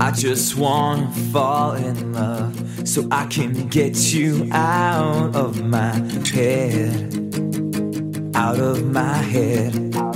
I just wanna fall in love so I can get you out of my head. Out of my head.